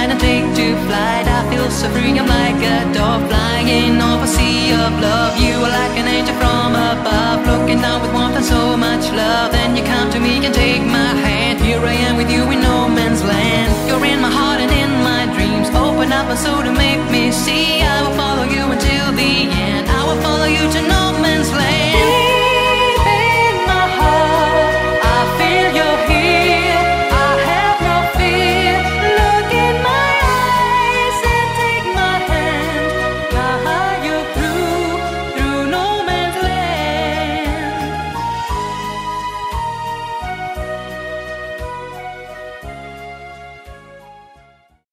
kind of thing to fly. I feel so free, I'm like a dove flying over sea of love. You are like an angel from above, looking down with warmth and so much love. Then you come to me and take my hand.